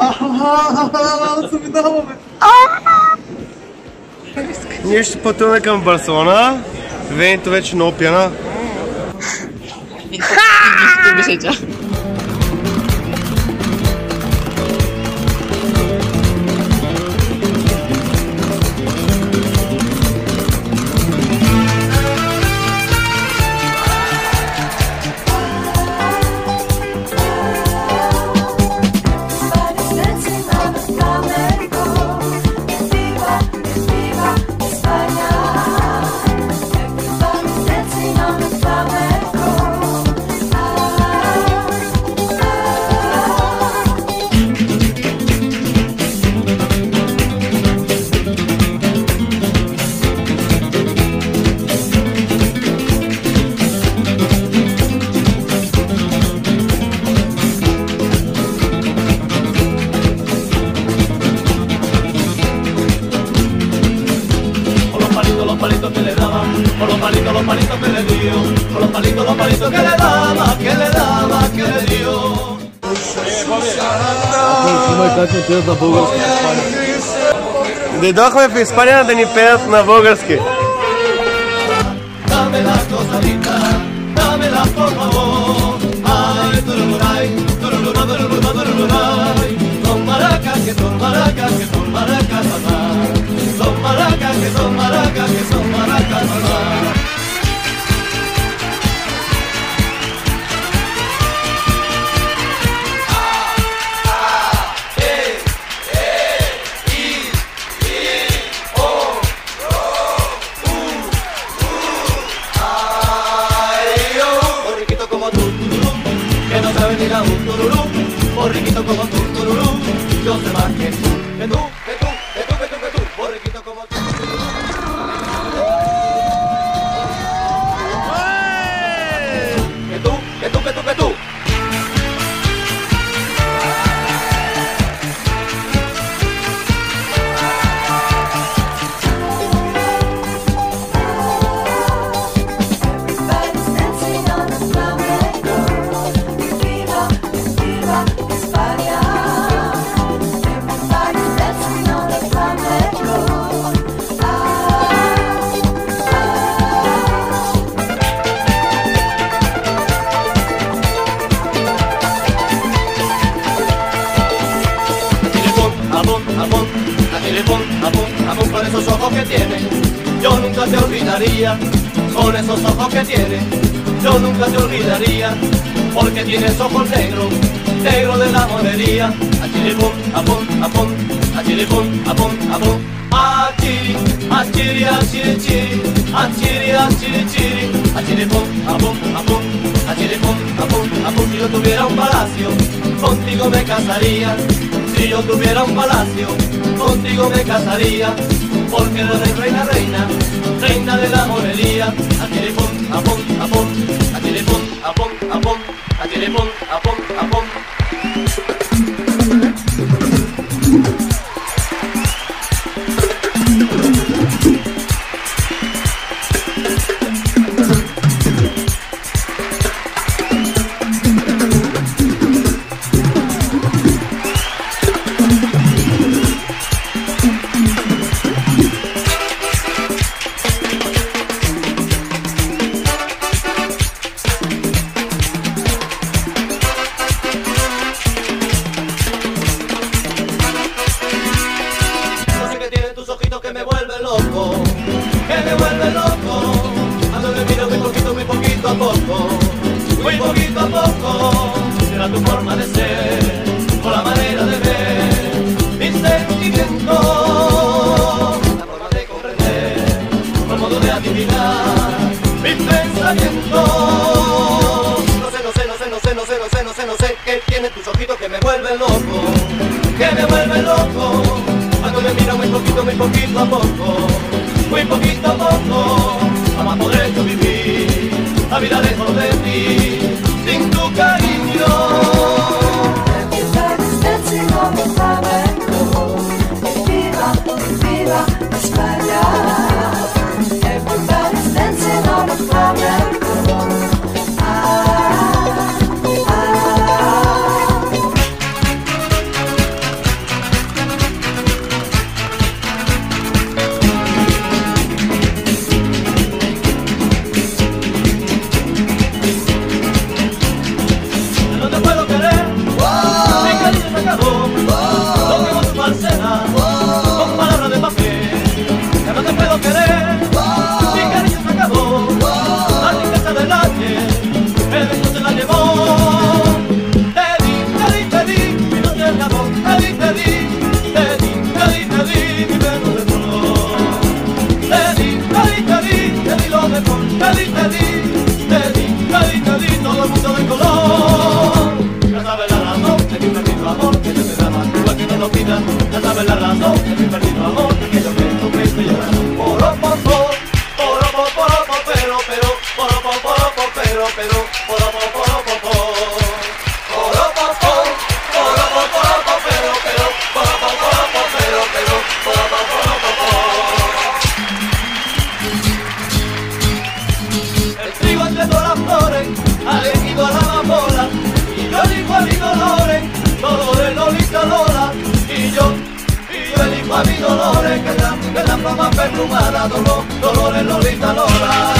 Ааа, да се видаваме. Ние ще пътуваме към Барселона. Венето вече много пяна. Ха! Palitos, los palitos que le dio, con los palitos, los palitos que le daba, que le daba, que le dio. Дойдохме в Испания да ни пеят на български. Dame la cosadita, dámela por favor. Ay, turururay, maracas, que son maracas, que son maracas, mamá. La un tururú. Borriquito como tú, tururú, yo sé más que tú, que tú, te olvidaría, con esos ojos que tiene. Yo nunca te olvidaría, porque tienes ojos negros, negros de la monería. A telepón, amón, amón, a telepón, amón, amón. A chiri, a chiri, a chiri, chiri, a chiri, a chiri, chiri, a telepón, amón, amón, a telepón, amón, amón. Si yo tuviera un palacio, contigo me casaría. Si yo tuviera un palacio, contigo me casaría. Porque eres reina, reina, reina de la monería. A telepón, apón, apón, a telepón, apón, apón, a telepón, apón, apón. Tu forma de ser, o la manera de ver mis sentimientos, la forma de comprender, o el modo de adivinar mis pensamientos. No sé, no sé, no sé, no sé, no sé, no sé, no sé, no sé qué tienen tus ojitos que me vuelven loco, que me vuelven loco. Cuando me miro muy poquito, muy poquito a poco, muy poquito a poco, jamás podré yo vivir la vida de fama perfumada, dolor, dolores Lolita Lola.